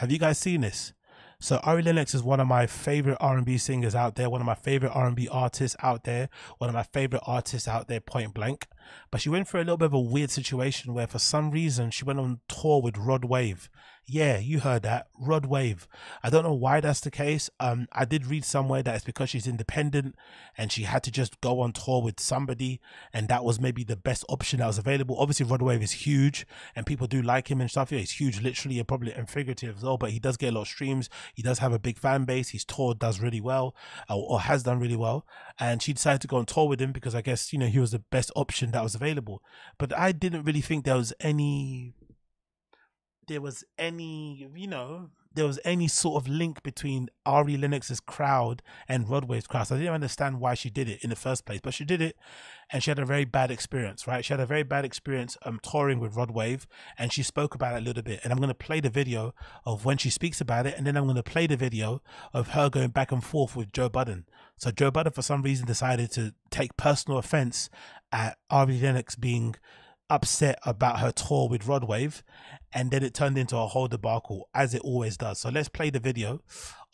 Have you guys seen this? So Ari Lennox is one of my favorite R&B singers out there, one of my favorite R&B artists out there, one of my favorite artists out there, point blank. But she went through a little bit of a weird situation where for some reason she went on tour with Rod Wave. Yeah, you heard that. Rod Wave. I don't know why that's the case. Um, I did read somewhere that it's because she's independent and she had to just go on tour with somebody, and that was maybe the best option that was available. Obviously, Rod Wave is huge and people do like him and stuff. Yeah, he's huge, literally and probably and figurative as well, but he does get a lot of streams. He does have a big fan base. His tour does really well, uh, or has done really well. And she decided to go on tour with him because I guess, you know, he was the best option that was available. But I didn't really think there was any there was any, you know, there was any sort of link between Ari Lennox's crowd and Rod Wave's crowd. So I didn't understand why she did it in the first place, but she did it and she had a very bad experience, right? She had a very bad experience um, touring with Rod Wave and she spoke about it a little bit. And I'm going to play the video of when she speaks about it and then I'm going to play the video of her going back and forth with Joe Budden. So Joe Budden, for some reason, decided to take personal offense at Ari Lennox being upset about her tour with Rod Wave, and then it turned into a whole debacle, as it always does. So let's play the video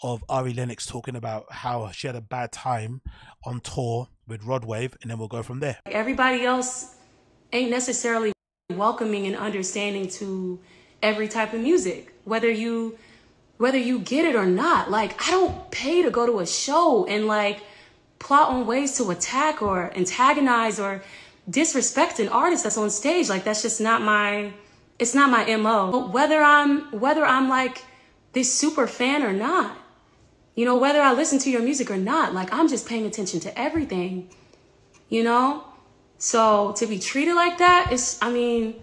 of Ari Lennox talking about how she had a bad time on tour with Rod Wave, and then we'll go from there. Everybody else ain't necessarily welcoming and understanding to every type of music, whether you whether you get it or not. Like I don't pay to go to a show and like plot on ways to attack or antagonize or disrespect an artist that's on stage. Like that's just not my it's not my MO. But whether I'm whether I'm like this super fan or not, you know, whether I listen to your music or not, like I'm just paying attention to everything. You know? So to be treated like that is I mean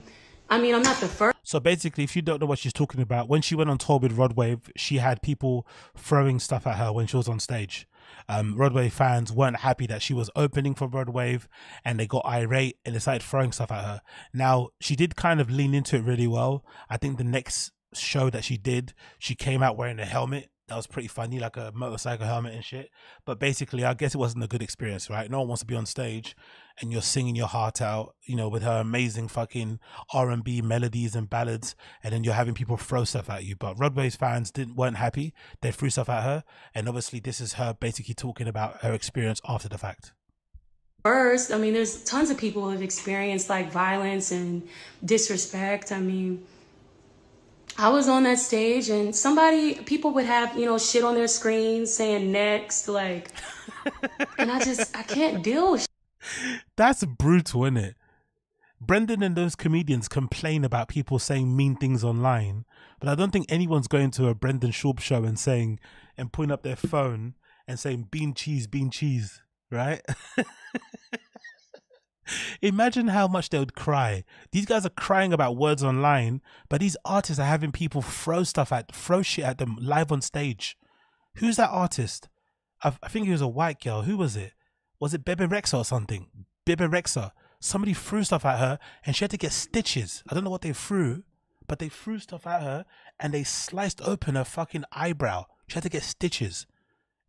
I mean, I'm not the first. So basically, if you don't know what she's talking about, when she went on tour with Rod Wave, she had people throwing stuff at her when she was on stage um, Rod Wave fans weren't happy that she was opening for Rod Wave and they got irate and decided throwing stuff at her. Now, she did kind of lean into it really well. I think the next show that she did, she came out wearing a helmet that was pretty funny, like a motorcycle helmet and shit. But basically, I guess it wasn't a good experience, right? No one wants to be on stage and you're singing your heart out, you know, with her amazing fucking R and B melodies and ballads, and then you're having people throw stuff at you. But Rod Wave's fans didn't weren't happy; they threw stuff at her, and obviously, this is her basically talking about her experience after the fact. First, I mean, there's tons of people who have experienced like violence and disrespect. I mean I was on that stage and somebody, people would have, you know, shit on their screen saying next, like, and I just, I can't deal with That's brutal, isn't it? Brendan and those comedians complain about people saying mean things online, but I don't think anyone's going to a Brendan Schaub show and saying, and putting up their phone and saying bean cheese, bean cheese, right? Imagine how much they would cry. These guys are crying about words online, but these artists are having people throw stuff at, throw shit at them live on stage. Who's that artist? I, I think it was a white girl. Who was it? Was it Bebe Rexha or something? Bebe Rexha. Somebody threw stuff at her and she had to get stitches. I don't know what they threw, but they threw stuff at her and they sliced open her fucking eyebrow. She had to get stitches.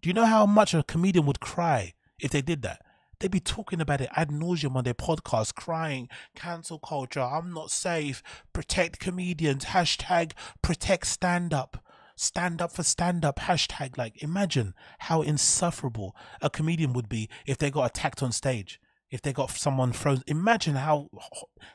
Do you know how much a comedian would cry if they did that? They'd be talking about it ad nauseum on their podcast, crying, cancel culture, I'm not safe, protect comedians, hashtag protect stand up, stand up for stand up, hashtag. Like, imagine how insufferable a comedian would be if they got attacked on stage. If they got someone frozen, imagine how,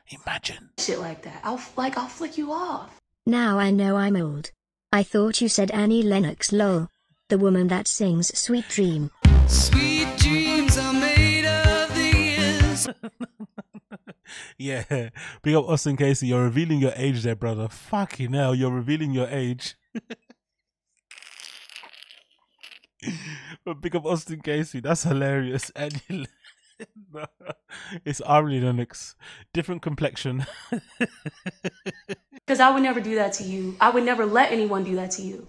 imagine. Shit like that. I'll, like, I'll flick you off. Now I know I'm old. I thought you said Annie Lennox lol. The woman that sings Sweet Dream. Sweet dreams are made yeah. Big up Austin Casey. You're revealing your age there, brother. Fucking hell, you're revealing your age. but big up Austin Casey. That's hilarious. And it's Ari Lennox. Different complexion. Because I would never do that to you. I would never let anyone do that to you.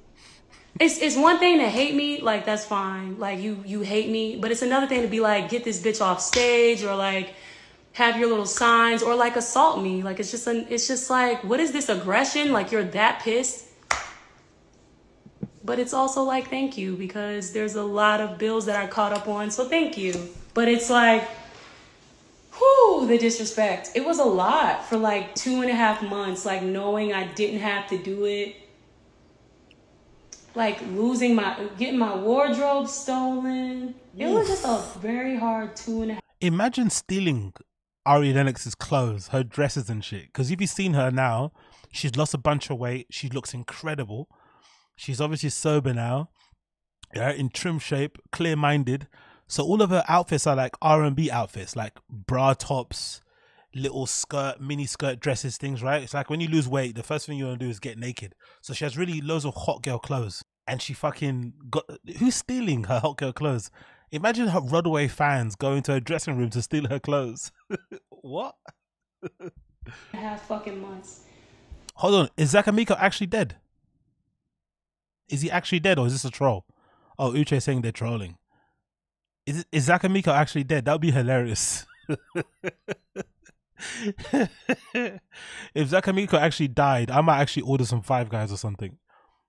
It's it's one thing to hate me, like that's fine. Like you you hate me, but it's another thing to be like, get this bitch off stage or like have your little signs or like assault me. Like it's just an it's just like what is this aggression? Like you're that pissed. But it's also like thank you because there's a lot of bills that I caught up on. So thank you. But it's like whoo, the disrespect. It was a lot for like two and a half months, like knowing I didn't have to do it. Like losing my getting my wardrobe stolen. It was just a very hard two and a half. Imagine stealing Ari Lennox's clothes, her dresses and shit. Because if you've seen her now, she's lost a bunch of weight. She looks incredible. She's obviously sober now. Yeah, in trim shape, clear minded. So all of her outfits are like R and B outfits, like bra tops, little skirt, mini skirt dresses, things, right? It's like when you lose weight, the first thing you want to do is get naked. So she has really loads of hot girl clothes. And she fucking got who's stealing her hot girl clothes? Imagine her runaway fans going to her dressing room to steal her clothes. what? Half fucking months. Hold on, is Zakamiko actually dead? Is he actually dead or is this a troll? Oh, Uche saying they're trolling. Is is Zakamiko actually dead? That would be hilarious. if Zakamiko actually died, I might actually order some Five Guys or something.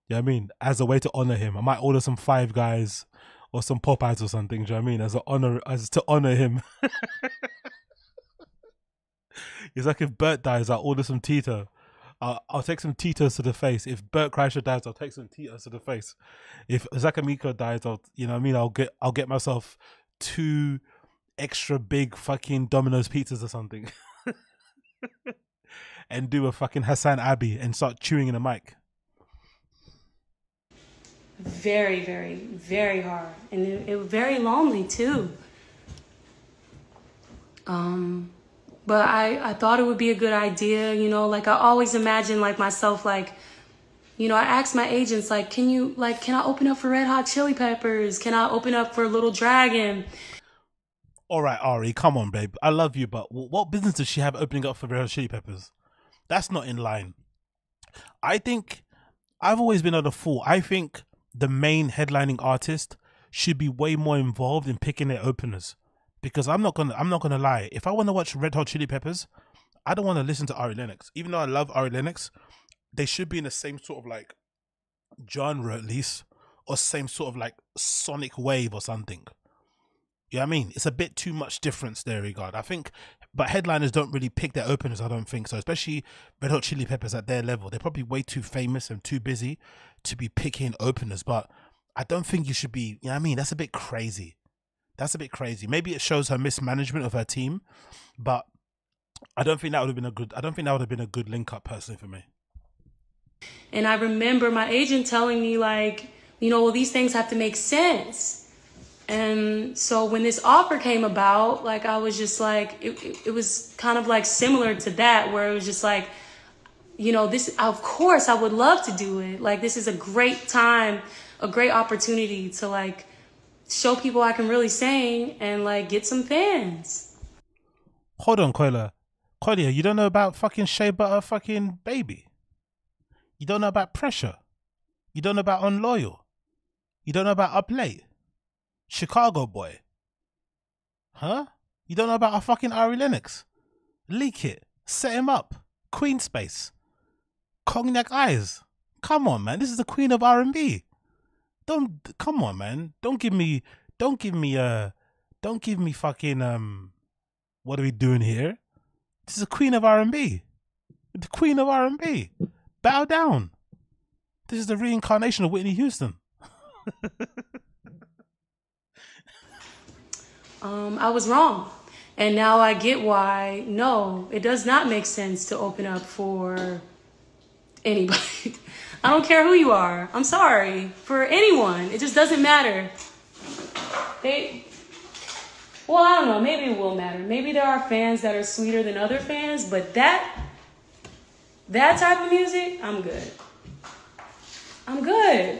You know I mean? As a way to honor him, I might order some Five Guys or some Popeyes or something. Do you know what I mean? As a honor, as to honor him. it's like if Bert dies, I'll order some Tito. I'll, I'll take some Tito's to the face. If Bert Kreischer dies, I'll take some Tito's to the face. If Zakamiko dies, I'll you know what I mean. I'll get I'll get myself two extra big fucking Domino's pizzas or something. and do a fucking Hasan Abi and start chewing in a mic. Very, very, very hard, and it, it was very lonely too. Um, but I I thought it would be a good idea, you know. Like I always imagine like myself like. You know, I asked my agents, like, can you, like, can I open up for Red Hot Chili Peppers? Can I open up for a Little Dragon? All right, Ari, come on, babe. I love you, but what business does she have opening up for Red Hot Chili Peppers? That's not in line. I think I've always been on the fool. I think the main headlining artist should be way more involved in picking their openers. Because I'm not gonna I'm not gonna lie. If I want to watch Red Hot Chili Peppers, I don't want to listen to Ari Lennox. Even though I love Ari Lennox, they should be in the same sort of like genre at least, or same sort of like sonic wave or something. You know what I mean? It's a bit too much difference there, regard. I think, but headliners don't really pick their openers. I don't think so. Especially Red Hot Chili Peppers at their level, they're probably way too famous and too busy to be picking openers. But I don't think you should be. You know what I mean? That's a bit crazy. That's a bit crazy. Maybe it shows her mismanagement of her team, but I don't think that would have been a good. I don't think that would have been a good link up personally for me. And I remember my agent telling me like, you know, well, these things have to make sense and so when this offer came about, like I was just like, it, it, was kind of like similar to that, where it was just like, you know, this, of course I would love to do it. Like, this is a great time, a great opportunity to like show people I can really sing and like get some fans. Hold on, Koila. Koila, you don't know about fucking Shea Butter fucking baby. You don't know about pressure. You don't know about unloyal. You don't know about up late. Chicago boy. Huh? You don't know about our fucking Ari Lennox? Leak it. Set him up. Queen space. Cognac eyes. Come on, man. This is the queen of R&B. Don't come on, man. Don't give me don't give me uh don't give me fucking um what are we doing here? This is the queen of R&B. The queen of R&B. Bow down. This is the reincarnation of Whitney Houston. um, I was wrong. And now I get why, no, it does not make sense to open up for anybody. I don't care who you are. I'm sorry. For anyone. It just doesn't matter. They, well, I don't know. Maybe it will matter. Maybe there are fans that are sweeter than other fans, but that, that type of music, I'm good. I'm good.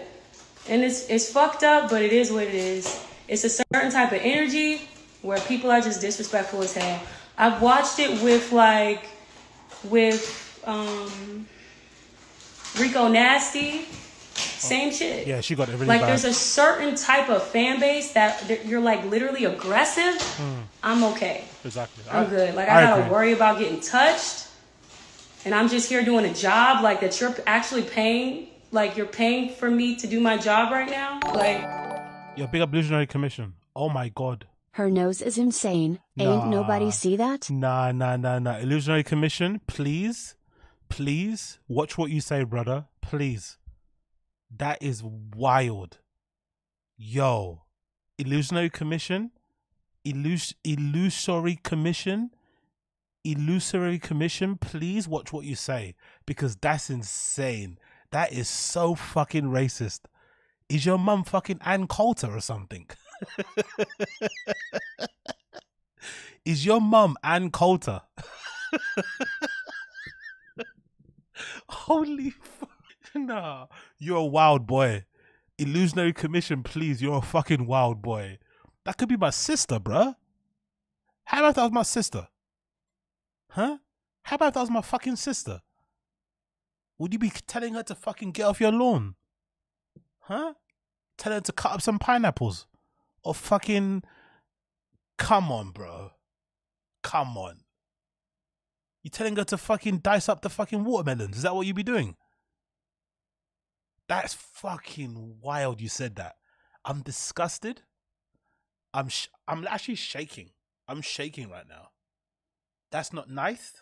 And it's, it's fucked up, but it is what it is. It's a certain type of energy where people are just disrespectful as hell. I've watched it with like with um Rico Nasty. Same oh, shit. Yeah, she got it really Like bad. there's a certain type of fan base that you're like literally aggressive. Mm. I'm okay. Exactly. I'm I, good. Like I, I gotta agree. worry about getting touched. And I'm just here doing a job like that you're actually paying like you're paying for me to do my job right now. Like Your big illusionary commission. Oh my god. Her nose is insane. Nah. Ain't nobody see that? Nah, nah, nah, nah. Illusionary Commission, please, please watch what you say, brother. Please. That is wild. Yo, illusionary commission, Illus- illusory commission, illusory commission. Please watch what you say because that's insane. That is so fucking racist. Is your mum fucking Ann Coulter or something? is your mum Ann Coulter? Holy fuck. Nah, you're a wild boy. Illusionary commission, please. You're a fucking wild boy. That could be my sister, bruh. How about that was my sister? Huh? How about that was my fucking sister? Would you be telling her to fucking get off your lawn? Huh? Tell her to cut up some pineapples? Or fucking. Come on, bro. Come on. You're telling her to fucking dice up the fucking watermelons? Is that what you'd be doing? That's fucking wild. You said that. I'm disgusted. I'm sh- I'm actually shaking. I'm shaking right now. That's not nice.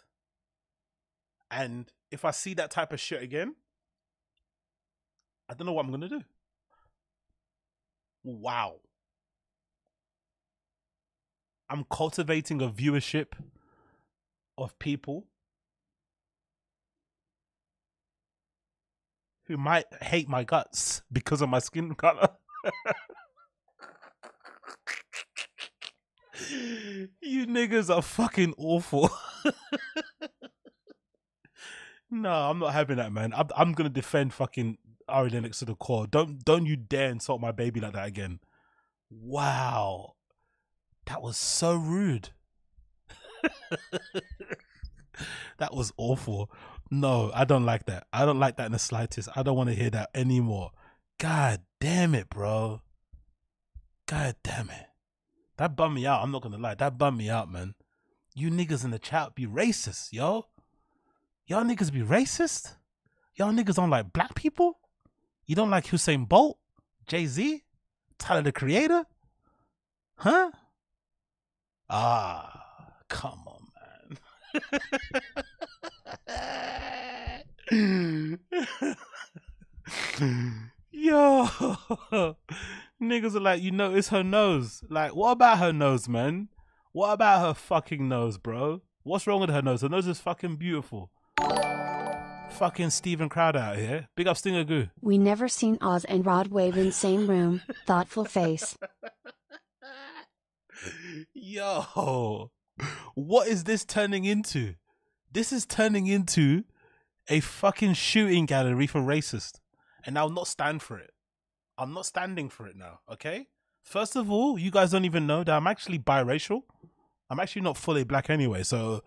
And if I see that type of shit again, I don't know what I'm gonna do. Wow. I'm cultivating a viewership of people who might hate my guts because of my skin color. you niggas are fucking awful. no, I'm not having that, man. I'm, I'm gonna defend fucking Ari Lennox to the core. Don't don't you dare insult my baby like that again. Wow, that was so rude. that was awful. No, I don't like that. I don't like that in the slightest. I don't want to hear that anymore. God damn it, bro. God damn it. That bummed me out. I'm not gonna lie. That bummed me out, man. You niggas in the chat be racist, yo. Y'all niggas be racist? Y'all niggas don't like black people? You don't like Usain Bolt? Jay Z? Tyler the Creator? Huh? Ah, come on, man. Yo, niggas are like, you notice her nose. Like, what about her nose, man? What about her fucking nose, bro? What's wrong with her nose? Her nose is fucking beautiful. Fucking Steven Crowder out here. Big up Stinger Goo. We never seen Oz and Rod wave in same room. Thoughtful face. Yo, what is this turning into? This is turning into a fucking shooting gallery for racist. And I'll not stand for it. I'm not standing for it now, okay? First of all, you guys don't even know that I'm actually biracial. I'm actually not fully black anyway, so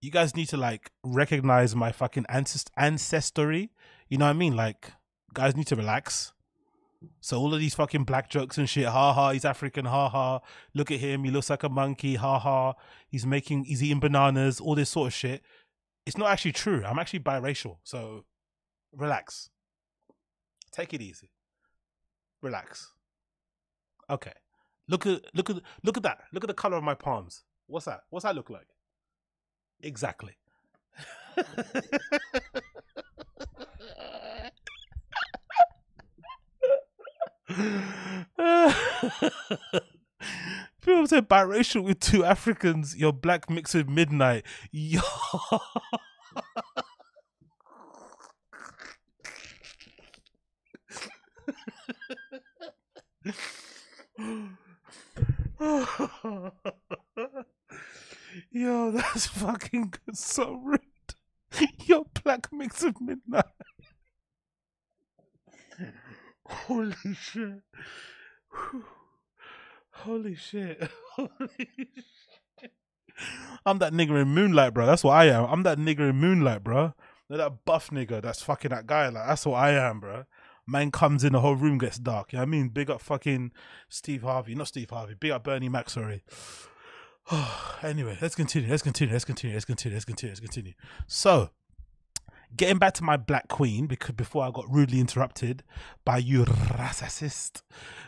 you guys need to like recognize my fucking ancest- ancestry. You know what I mean? Like, guys need to relax. So all of these fucking black jokes and shit, ha ha, he's African, ha ha. Look at him, he looks like a monkey, ha ha. He's making, he's eating bananas, all this sort of shit. It's not actually true. I'm actually biracial, so relax. Take it easy. Relax. Okay. Look at look at look at that. Look at the color of my palms. What's that? What's that look like? Exactly. People say biracial with two Africans, you're black mixed with midnight. Yo. Yo, that's fucking good. So rude. You're black mixed with midnight. Holy shit. Holy shit. Holy shit. I'm that nigga in Moonlight, bro. That's what I am. I'm that nigga in Moonlight, bro. That buff nigga that's fucking that guy. Like, that's what I am, bro. Man comes in, the whole room gets dark. You know what I mean? Big up fucking Steve Harvey. Not Steve Harvey. Big up Bernie Mac, sorry. anyway, let's continue. Let's continue. Let's continue. Let's continue. Let's continue. Let's continue. So, getting back to my Black Queen, because before I got rudely interrupted by you racist.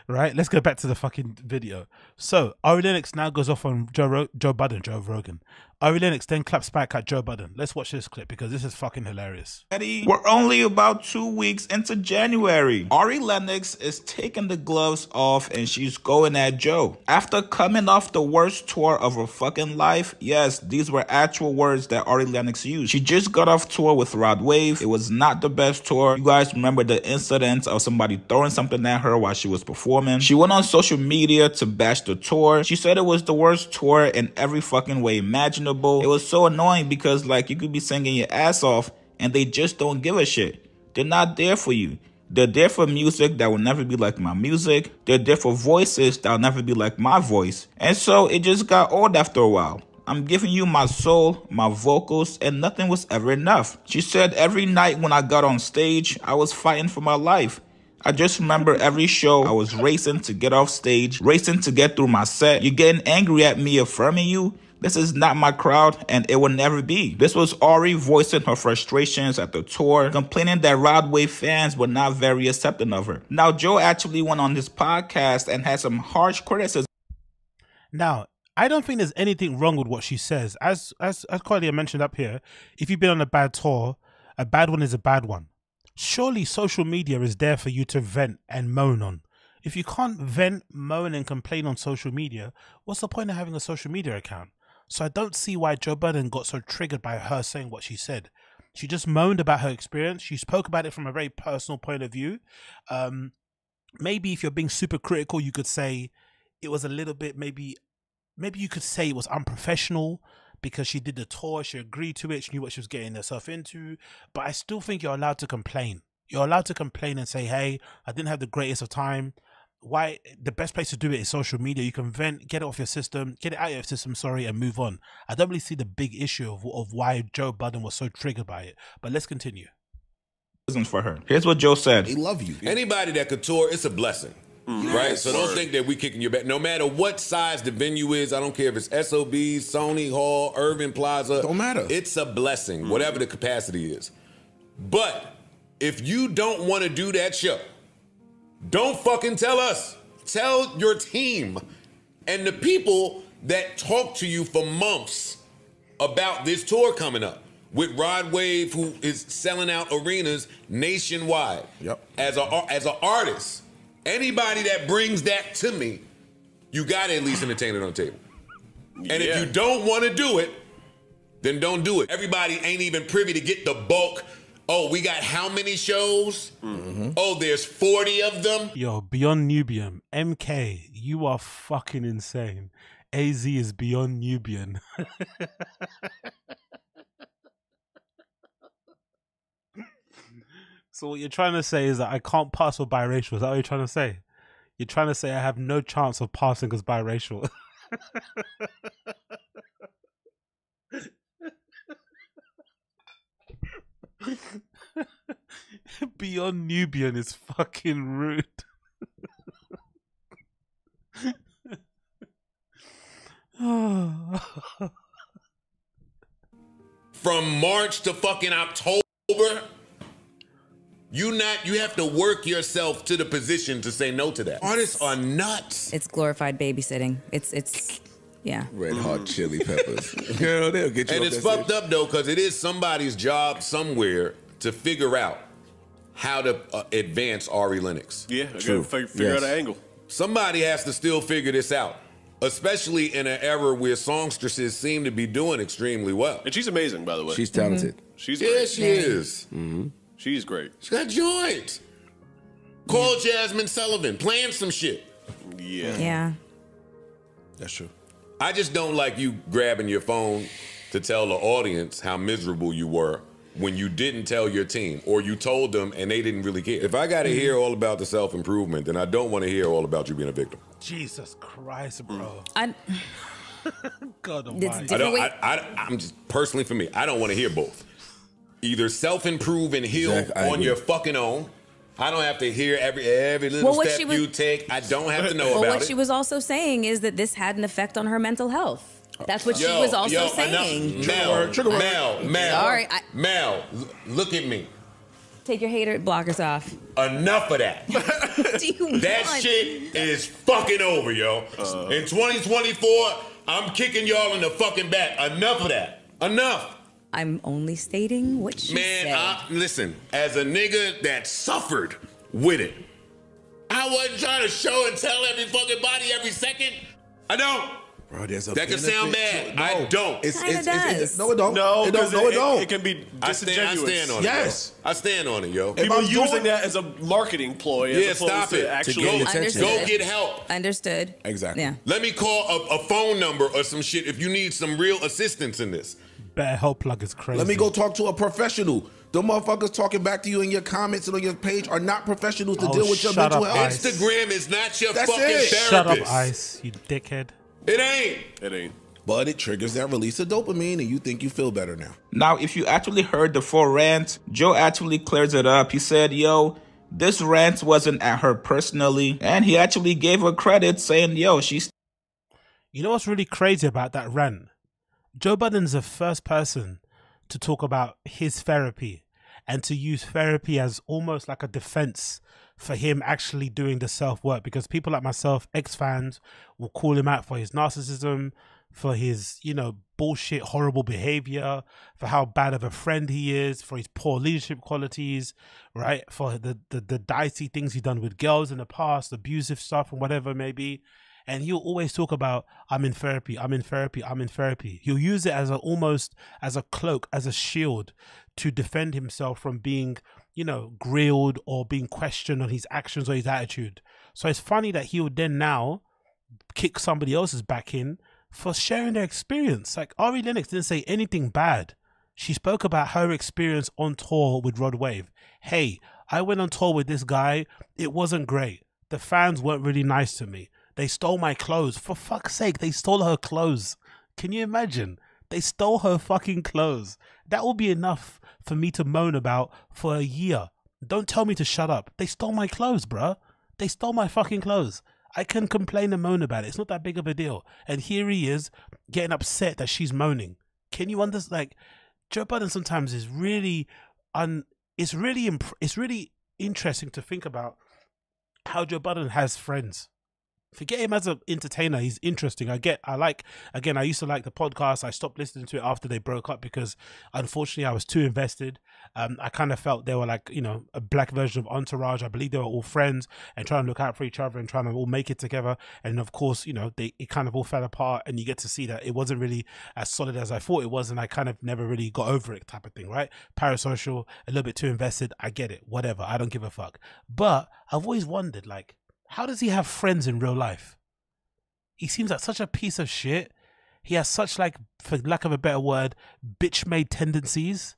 Right? Let's go back to the fucking video. So Ari Lennox now goes off on Joe Ro- Joe Budden, Joe Rogan. Ari Lennox then claps back at Joe Budden. Let's watch this clip because this is fucking hilarious. We're only about two weeks into January. Ari Lennox is taking the gloves off and she's going at Joe. After coming off the worst tour of her fucking life, yes, these were actual words that Ari Lennox used. She just got off tour with Rod Wave. It was not the best tour. You guys remember the incident of somebody throwing something at her while she was performing. She went on social media to bash the tour. She said it was the worst tour in every fucking way imaginable. It was so annoying because like you could be singing your ass off and they just don't give a shit. They're not there for you. They're there for music that will never be like my music. They're there for voices that will never be like my voice. And so it just got old after a while. I'm giving you my soul, my vocals, and nothing was ever enough. She said every night when I got on stage, I was fighting for my life. I just remember every show I was racing to get off stage, racing to get through my set. You're getting angry at me affirming you? This is not my crowd and it will never be. This was Ari voicing her frustrations at the tour, complaining that Rod Wave fans were not very accepting of her. Now, Joe actually went on this podcast and had some harsh criticism. Now, I don't think there's anything wrong with what she says. As as as Cordelia mentioned up here, if you've been on a bad tour, a bad one is a bad one. Surely social media is there for you to vent and moan on. If you can't vent, moan, and complain on social media, what's the point of having a social media account? So I don't see why Joe Budden got so triggered by her saying what she said. She just moaned about her experience. She spoke about it from a very personal point of view. Um, maybe if you're being super critical, you could say it was a little bit maybe maybe you could say it was unprofessional because she did the tour, she agreed to it, she knew what she was getting herself into. But I still think you're allowed to complain. You're allowed to complain and say, "Hey, I didn't have the greatest of time." Why the best place to do it is social media. You can vent, get it off your system, get it out of your system, sorry, and move on. I don't really see the big issue of of why Joe Budden was so triggered by it. But let's continue. for her. Here's what Joe said. They love you. Anybody that could tour, it's a blessing. Mm-hmm. Right? So don't think that we kicking your back. No matter what size the venue is, I don't care if it's SOB, Sony Hall, Irving Plaza. Don't matter. It's a blessing, mm-hmm. whatever the capacity is. But if you don't want to do that show, don't fucking tell us. Tell your team and the people that talk to you for months about this tour coming up with Rod Wave, who is selling out arenas nationwide. Yep. As a as an artist, anybody that brings that to me, you got to at least entertain it on the table. And if you don't want to do it, then don't do it. Everybody ain't even privy to get the bulk. Oh, we got how many shows? Mm-hmm. Oh, there's 40 of them. Yo, beyond Nubian, MK, you are fucking insane. AZ is beyond Nubian. so what you're trying to say is that I can't pass for biracial. Is that what you're trying to say? You're trying to say I have no chance of passing as biracial. Beyond Nubian is fucking rude. From March to fucking October, you not you have to work yourself to the position to say no to that. Artists are nuts. It's glorified babysitting. It's it's yeah. Red hot mm-hmm. chili peppers. Girl, they'll get you And it's that fucked up though, because it is somebody's job somewhere to figure out how to uh, advance Ari Lennox. Yeah, True. gotta figure, figure Yes. out an angle. Somebody has to still figure this out, especially in an era where songstresses seem to be doing extremely well. And she's amazing, by the way. She's talented. Mm-hmm. she's Yeah, great. she is. Mm-hmm. She's great. She got joints. Call Jazmine Sullivan, playing some shit. Yeah. Yeah. That's true. I just don't like you grabbing your phone to tell the audience how miserable you were when you didn't tell your team or you told them and they didn't really care. If I got to mm-hmm. hear all about the self improvement, then I don't want to hear all about you being a victim. Jesus Christ, bro. I. God Almighty. I don't, I, I, I'm just personally for me. I don't want to hear both. Either self improve and heal Exact- I on your fucking own. I don't have to hear every every little Well, step was- you take. I don't have to know well, about what it. she was also saying is that this had an effect on her mental health. That's what she was also yo, saying. enough. Mel, Mel, Mel, Sorry, I- Mel, look at me. Take your hater blockers off. Enough of that. Do you That want- shit is fucking over, yo. in 2024, I'm kicking y'all in the fucking back. Enough of that. Enough. I'm only stating what she Man, said. I, listen, as a nigga that suffered with it, I wasn't trying to show and tell every fucking body every second. I don't. Bro, there's a That can sound bad. to- I don't. It's, Kinda it's, it's, it's, does. no, it don't. No, it don't. 'cause No, it, it, don't. it can be I stand, I stand on Yes. it. Yo. I stand on it, yo. People I'm using doing- that as a marketing ploy. Yeah, as stop to it. To Actually, Go, go get help. Understood. Exactly. Yeah. Let me call a, a phone number or some shit if you need some real assistance in this. BetterHelp plug is crazy. Let me go talk to a professional. The motherfuckers talking back to you in your comments and on your page are not professionals to Oh, deal with your mental up, health. Ice. Instagram is not your That's fucking it. therapist. Shut up, Ice, you dickhead. It ain't. it ain't. But it triggers that release of dopamine and you think you feel better now. Now, if you actually heard the full rant, Joe actually clears it up. He said, Yo, this rant wasn't at her personally. And he actually gave her credit, saying, Yo, she's You know what's really crazy about that rant? Joe Budden's the first person to talk about his therapy and to use therapy as almost like a defense for him actually doing the self work because people like myself, ex fans, will call him out for his narcissism, for his, you know, bullshit, horrible behavior, for how bad of a friend he is, for his poor leadership qualities, right? For the, the, the dicey things he's done with girls in the past, abusive stuff, and whatever it may be and he'll always talk about i'm in therapy i'm in therapy i'm in therapy. He'll use it as a almost as a cloak as a shield to defend himself from being you know grilled or being questioned on his actions or his attitude. So it's funny that he would then now kick somebody else's back in for sharing their experience. Like ari lennox didn't say anything bad. She spoke about her experience on tour with rod wave. Hey i went on tour with this guy. It wasn't great. The fans weren't really nice to me they stole my clothes. For fuck's sake, they stole her clothes. Can you imagine? They stole her fucking clothes. That will be enough for me to moan about for a year. Don't tell me to shut up. They stole my clothes, bruh. They stole my fucking clothes. I can complain and moan about it. It's not that big of a deal. And here he is getting upset that she's moaning. Can you understand? Like, Joe Budden sometimes is really un. It's really imp- it's really interesting to think about how Joe Budden has friends forget him as an entertainer he's interesting. I get i like again i used to like the podcast. I stopped listening to it after they broke up because unfortunately i was too invested. Um i kind of felt they were like you know a black version of entourage. I believe they were all friends and trying to look out for each other and trying to all make it together. And of course you know they it kind of all fell apart and you get to see that it wasn't really as solid as i thought it was and i kind of never really got over it type of thing right? Parasocial a little bit too invested. I get it. Whatever. I don't give a fuck. But i've always wondered like how does he have friends in real life? He seems like such a piece of shit. He has such like, for lack of a better word, bitch made tendencies.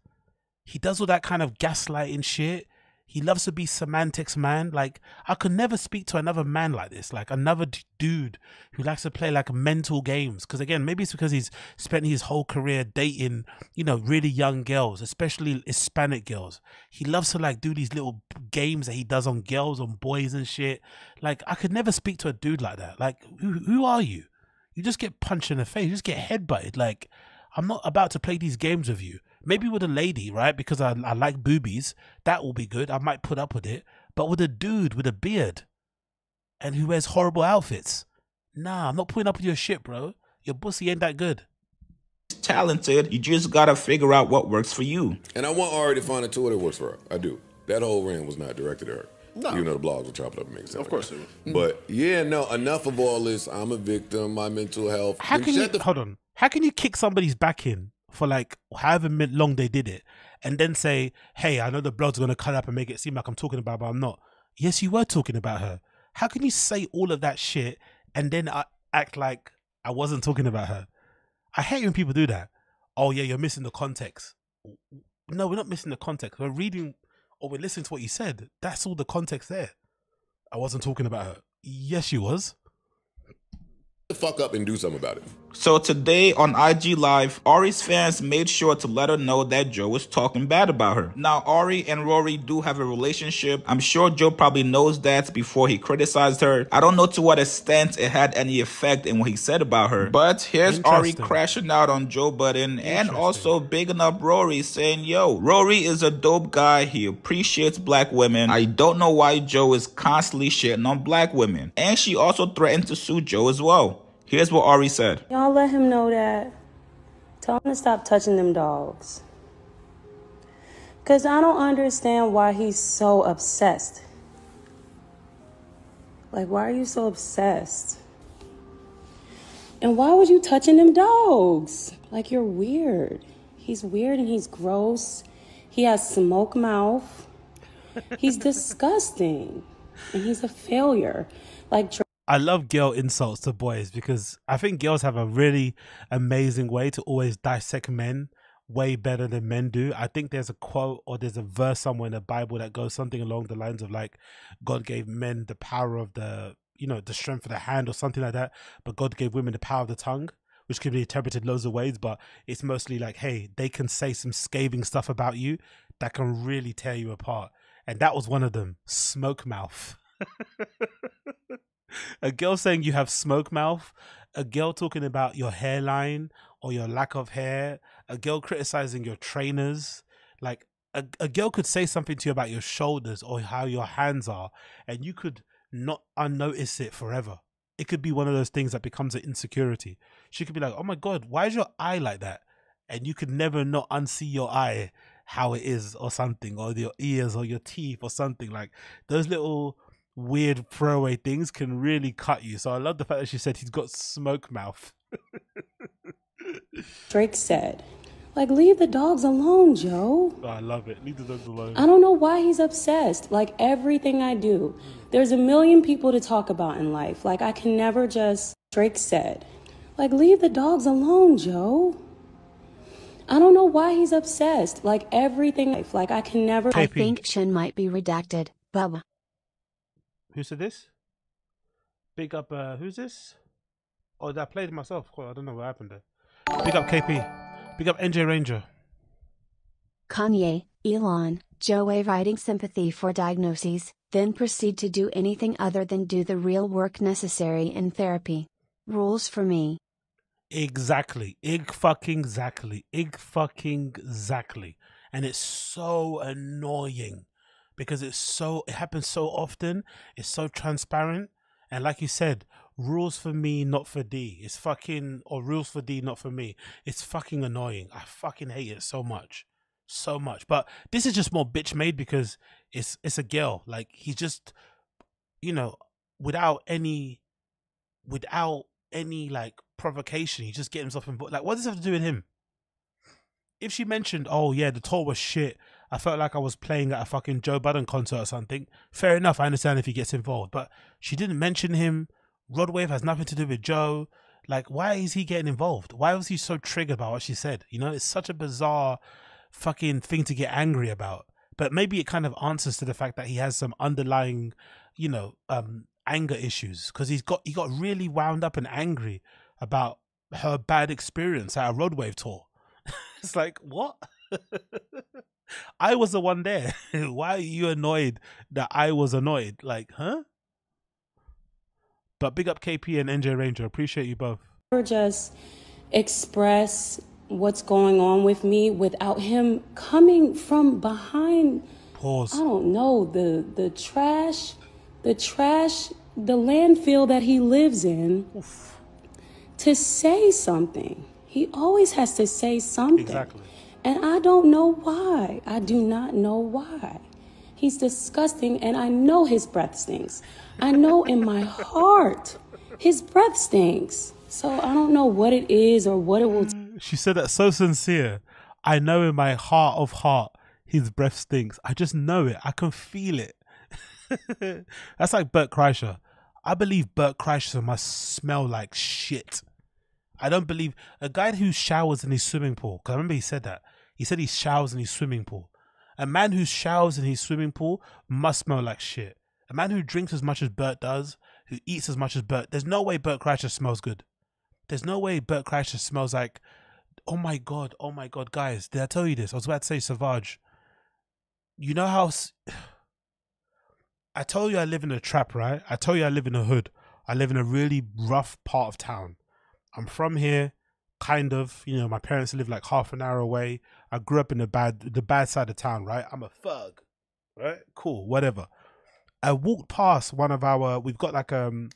He does all that kind of gaslighting shit. He loves to be semantics, man. Like I could never speak to another man like this, like another d- dude who likes to play like mental games. Because again, maybe it's because he's spent his whole career dating, you know, really young girls, especially Hispanic girls. He loves to like do these little games that he does on girls, on boys and shit. Like I could never speak to a dude like that. Like who who are you? You just get punched in the face. You just get headbutted. Like I'm not about to play these games with you. Maybe with a lady, right? Because I, I like boobies. That will be good. I might put up with it. But with a dude with a beard and who wears horrible outfits, nah, I'm not putting up with your shit, bro. Your pussy ain't that good. talented. You just gotta figure out what works for you. And I want Ari to find a tour that works for her. I do. That whole rant was not directed at her. No. Even though the blogs will chop it up and making sense. Of course it was. But yeah, no, enough of all this. I'm a victim, my mental health. How Then can you the hold on? How can you kick somebody's back in for like however long they did it, and then say, "Hey, I know the blood's gonna cut up and make it seem like I'm talking about, but I'm not." Yes, you were talking about her. How can you say all of that shit and then uh, act like I wasn't talking about her? I hate when people do that. Oh yeah, you're missing the context. No, we're not missing the context. We're reading or we're listening to what you said. That's all the context there. I wasn't talking about her. Yes, she was. The fuck up and do something about it. So today on IG Live, Ari's fans made sure to let her know that Joe was talking bad about her. Now, Ari and Rory do have a relationship. I'm sure Joe probably knows that before he criticized her. I don't know to what extent it had any effect in what he said about her. But here's Ari crashing out on Joe Budden and also bigging up Rory, saying, Yo, Rory is a dope guy. He appreciates black women. I don't know why Joe is constantly shitting on black women. And she also threatened to sue Joe as well. Here's what Ari said. Y'all let him know that. Tell him to stop touching them dogs. Because I don't understand why he's so obsessed. Like, why are you so obsessed? And why would you touching them dogs? Like, you're weird. He's weird and he's gross. He has smoke mouth. He's disgusting. And he's a failure. Like, I love girl insults to boys because I think girls have a really amazing way to always dissect men way better than men do. I think there's a quote or there's a verse somewhere in the Bible that goes something along the lines of like God gave men the power of the you know the strength of the hand or something like that, but God gave women the power of the tongue. Which can be interpreted loads of ways, but it's mostly like, hey, they can say some scathing stuff about you that can really tear you apart. And that was one of them, smoke mouth. a girl saying you have smoke mouth, a girl talking about your hairline or your lack of hair, a girl criticizing your trainers, like a, a girl could say something to you about your shoulders or how your hands are, and you could not unnotice it forever. It could be one of those things that becomes an insecurity. She could be like, "Oh my god, why is your eye like that?" And you could never not unsee your eye how it is or something, or your ears or your teeth or something like those little weird throwaway things can really cut you. So I love the fact that she said he's got smoke mouth. Drake said, like, leave the dogs alone, Joe. Oh, I love it. Leave the dogs alone. I don't know why he's obsessed. Like, everything I do, there's a million people to talk about in life. Like, I can never just, Drake said, like, leave the dogs alone, Joe. I don't know why he's obsessed. Like, everything, like, I can never. I think Chin might be redacted, Bubba. Who said this? Big up, uh, who's this? Oh, I played it myself. I don't know what happened there. Big up KP. Big up NJ Ranger. Kanye, Elon, Joey writing sympathy for diagnoses, then proceed to do anything other than do the real work necessary in therapy. Rules for me. Exactly. Ig fucking exactly. Ig fucking exactly. And it's so annoying because it's so it happens so often it's so transparent and like you said rules for me not for d. It's fucking or rules for d not for me. It's fucking annoying. I fucking hate it so much so much. But this is just more bitch made because it's it's a girl. Like he's just you know without any without any like provocation he just get himself in like what does it have to do with him? If she mentioned oh yeah the tour was shit I felt like I was playing at a fucking Joe Budden concert or something. Fair enough, I understand if he gets involved, but she didn't mention him. Rod Wave has nothing to do with Joe. Like, why is he getting involved? Why was he so triggered by what she said? You know, it's such a bizarre fucking thing to get angry about. But maybe it kind of answers to the fact that he has some underlying, you know, um, anger issues because he's got he got really wound up and angry about her bad experience at a Rod Wave tour. it's like what? I was the one there. Why are you annoyed that I was annoyed? Like, huh? But big up KP and NJ Ranger. Appreciate you both. Or just express what's going on with me without him coming from behind. Pause. I don't know the the trash, the trash, the landfill that he lives in. Oof. To say something, he always has to say something. Exactly. And I don't know why. I do not know why. He's disgusting, and I know his breath stinks. I know in my heart his breath stinks. So I don't know what it is or what it will. T- she said that so sincere. I know in my heart of heart his breath stinks. I just know it. I can feel it. That's like Bert Kreischer. I believe Bert Kreischer must smell like shit. I don't believe a guy who showers in his swimming pool. Because I remember he said that. He said he showers in his swimming pool. A man who showers in his swimming pool must smell like shit. A man who drinks as much as Bert does who eats as much as Bert. There's no way Bert Kreischer smells good. There's no way Bert Kreischer smells like. Oh my god! Oh my god, guys! Did I tell you this? I was about to say Savage. You know how. I told you I live in a trap, right? I told you I live in a hood. I live in a really rough part of town. I'm from here, kind of. You know, my parents live like half an hour away. I grew up in the bad, the bad side of town, right? I'm a thug, right? Cool, whatever. I walked past one of our. We've got like um,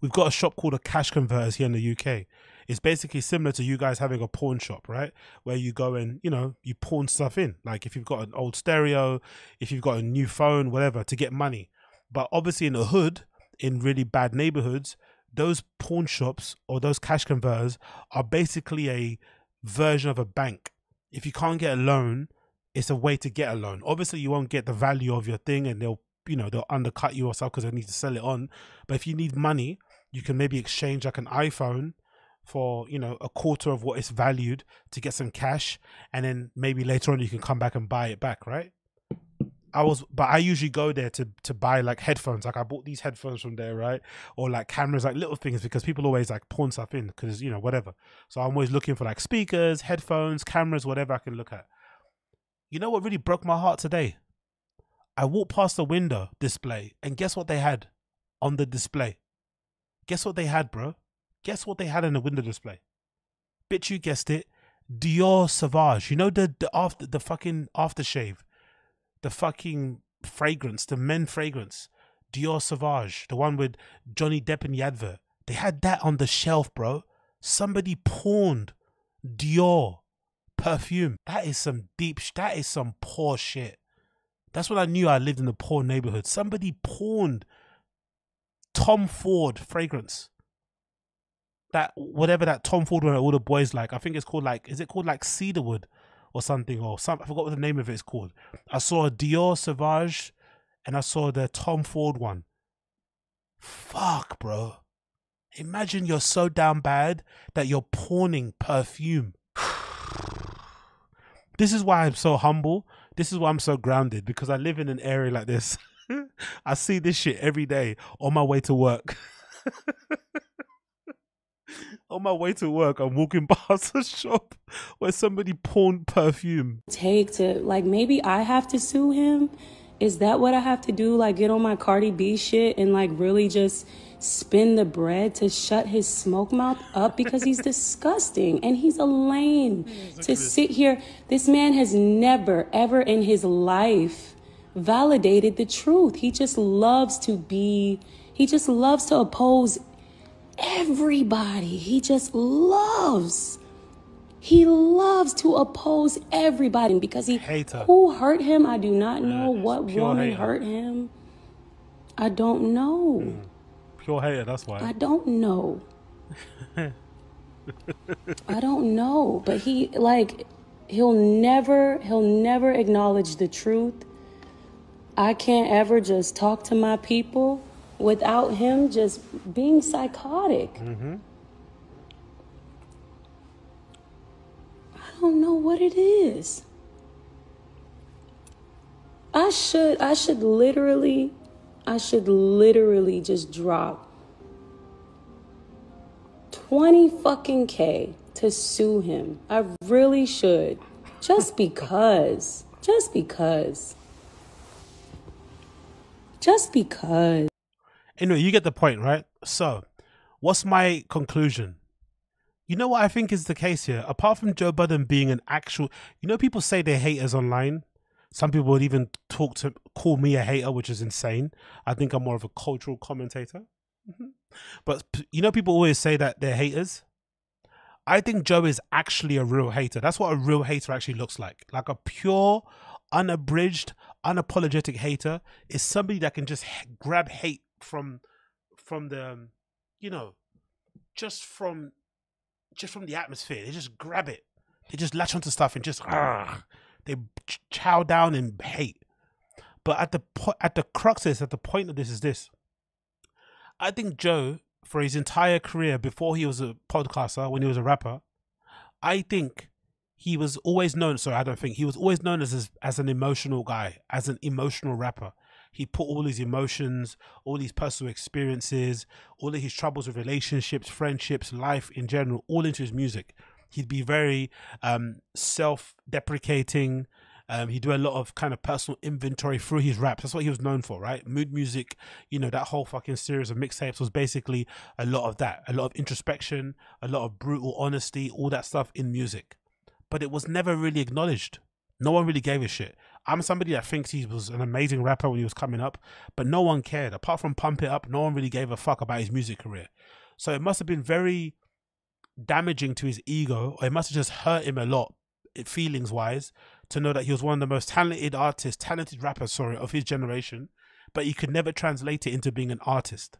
we've got a shop called a Cash Converters here in the UK. It's basically similar to you guys having a pawn shop, right? Where you go and you know you pawn stuff in. Like if you've got an old stereo, if you've got a new phone, whatever, to get money. But obviously in the hood, in really bad neighborhoods, those pawn shops or those cash converters are basically a version of a bank. If you can't get a loan, it's a way to get a loan. Obviously, you won't get the value of your thing, and they'll you know they'll undercut you or stuff because they need to sell it on. But if you need money, you can maybe exchange like an iPhone for you know a quarter of what it's valued to get some cash, and then maybe later on you can come back and buy it back, right? I was, but I usually go there to to buy like headphones. Like I bought these headphones from there, right? Or like cameras, like little things because people always like pawn stuff in because you know whatever. So I'm always looking for like speakers, headphones, cameras, whatever I can look at. You know what really broke my heart today? I walked past the window display and guess what they had on the display? Guess what they had, bro? Guess what they had in the window display? Bitch, you guessed it. Dior Sauvage. You know the the after the fucking aftershave the fucking fragrance, the men fragrance, Dior Sauvage, the one with Johnny Depp and Yadver. They had that on the shelf, bro. Somebody pawned Dior perfume. That is some deep. Sh- that is some poor shit. That's when I knew I lived in a poor neighborhood. Somebody pawned Tom Ford fragrance. That whatever that Tom Ford one all the boys like. I think it's called like. Is it called like cedarwood? Or something or some I forgot what the name of it is called. I saw a Dior Sauvage and I saw the Tom Ford one. Fuck, bro. Imagine you're so down bad that you're pawning perfume. this is why I'm so humble. This is why I'm so grounded because I live in an area like this. I see this shit every day on my way to work. on my way to work, I'm walking past a shop where somebody pawned perfume. take to like maybe I have to sue him? Is that what I have to do? Like get on my Cardi B shit and like really just spin the bread to shut his smoke mouth up because he's disgusting and he's a lame to sit here. This man has never ever in his life validated the truth. He just loves to be he just loves to oppose everybody. He just loves. He loves to oppose everybody because he Hater. who hurt him. I do not know what woman hater. hurt him. I don't know. Hmm. Pure hater, that's why. I don't know. I don't know, but he like he'll never he'll never acknowledge the truth. I can't ever just talk to my people without him just being psychotic. Mm-hmm. I don't know what it is. I should I should literally I should literally just drop 20 fucking K to sue him. I really should. Just because. Just because. Just because. Anyway, you get the point, right? So, what's my conclusion? You know what I think is the case here? Apart from Joe Budden being an actual, you know, people say they're haters online. Some people would even talk to call me a hater, which is insane. I think I'm more of a cultural commentator. Mhm. But you know, people always say that they're haters. I think Joe is actually a real hater. That's what a real hater actually looks like. Like a pure, unabridged, unapologetic hater is somebody that can just grab hate from from the um, you know just from just from the atmosphere. They just grab it. They just latch onto stuff and just ah, they chow down and hate. But at the po- at the crux is at the point of this is this. I think Joe, for his entire career before he was a podcaster, when he was a rapper, I think he was always known. Sorry, I don't think he was always known as, as an emotional guy, as an emotional rapper. He put all his emotions, all his personal experiences, all of his troubles with relationships, friendships, life in general, all into his music. He'd be very um, self-deprecating. Um, he'd do a lot of kind of personal inventory through his raps. That's what he was known for, right? Mood Muzik, you know, that whole fucking series of mixtapes was basically a lot of that, a lot of introspection, a lot of brutal honesty, all that stuff in music. But it was never really acknowledged. No one really gave a shit. I'm somebody that thinks he was an amazing rapper when he was coming up, but no one cared. Apart from Pump It Up, no one really gave a fuck about his music career. So it must have been very damaging to his ego, or it must have just hurt him a lot, feelings wise, to know that he was one of the most talented artists, talented rappers, sorry, of his generation, but he could never translate it into being an artist.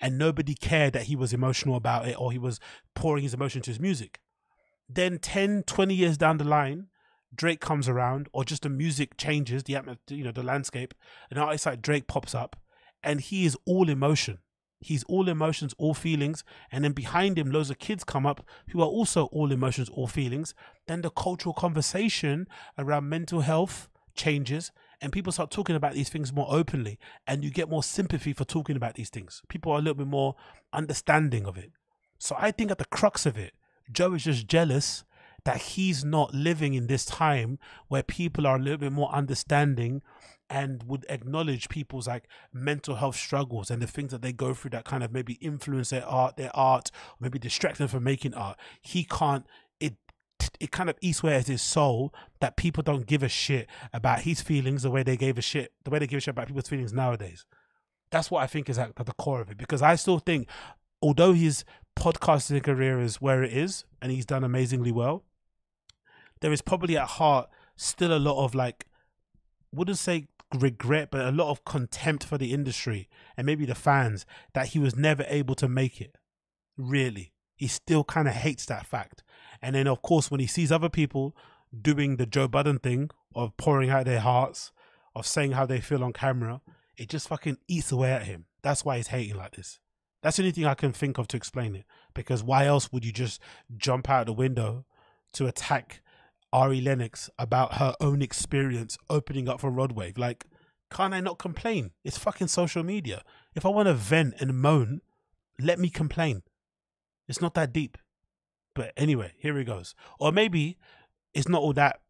And nobody cared that he was emotional about it or he was pouring his emotion to his music. Then 10, 20 years down the line, Drake comes around, or just the music changes, the atmosphere, you know, the landscape. An artist like Drake pops up, and he is all emotion. He's all emotions, all feelings, and then behind him, loads of kids come up who are also all emotions, all feelings. Then the cultural conversation around mental health changes, and people start talking about these things more openly, and you get more sympathy for talking about these things. People are a little bit more understanding of it. So I think at the crux of it, Joe is just jealous that he's not living in this time where people are a little bit more understanding and would acknowledge people's like mental health struggles and the things that they go through that kind of maybe influence their art, their art, maybe distract them from making art. He can't. It it kind of eats where his soul that people don't give a shit about his feelings the way they gave a shit the way they give a shit about people's feelings nowadays. That's what I think is at, at the core of it because I still think, although his podcasting career is where it is and he's done amazingly well, there is probably at heart still a lot of like wouldn't say regret but a lot of contempt for the industry and maybe the fans that he was never able to make it really. He still kind of hates that fact. And then of course when he sees other people doing the joe budden thing of pouring out their hearts of saying how they feel on camera it just fucking eats away at him. That's why he's hating like this. That's the only thing i can think of to explain it because why else would you just jump out the window to attack Ari Lennox about her own experience opening up for Rod Wave. Like, can't I not complain? It's fucking social media. If I want to vent and moan, let me complain. It's not that deep. But anyway, here he goes. Or maybe it's not all that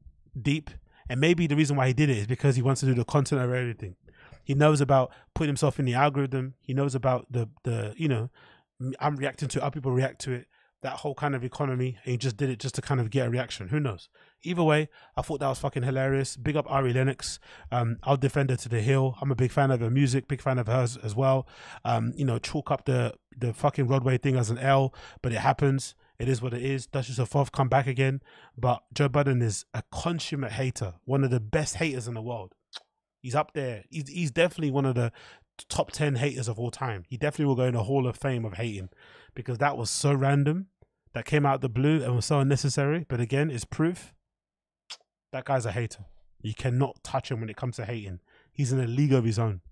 deep. And maybe the reason why he did it is because he wants to do the content of everything. He knows about putting himself in the algorithm. He knows about the the you know, I'm reacting to it, other people react to it that whole kind of economy and he just did it just to kind of get a reaction. Who knows? Either way, I thought that was fucking hilarious. Big up Ari Lennox. Um, I'll defend her to the hill. I'm a big fan of her music, big fan of hers as well. Um, you know, chalk up the the fucking Rod Wave thing as an L, but it happens. It is what it is. Duchess of Fourth come back again. But Joe Budden is a consummate hater, one of the best haters in the world. He's up there. He's, he's definitely one of the top 10 haters of all time. He definitely will go in the Hall of Fame of hating because that was so random that came out the blue and was so unnecessary. But again, it's proof that guy's a hater. You cannot touch him when it comes to hating. He's in a league of his own.